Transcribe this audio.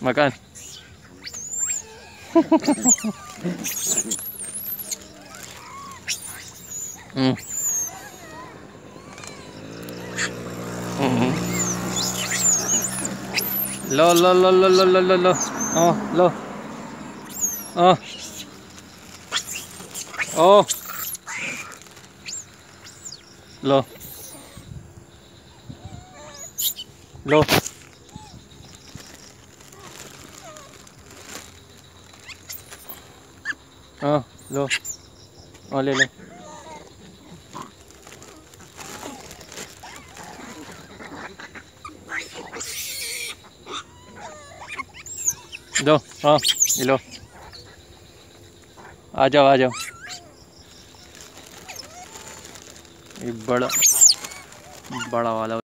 Makan. Hmm. hmm. Lo lo lo lo lo lo lo lo. Oh, lo. Oh. Oh. Lo. Lo. Oh, lo. Ah, Ole, lo. Lo, oh, ah, y lo. Uh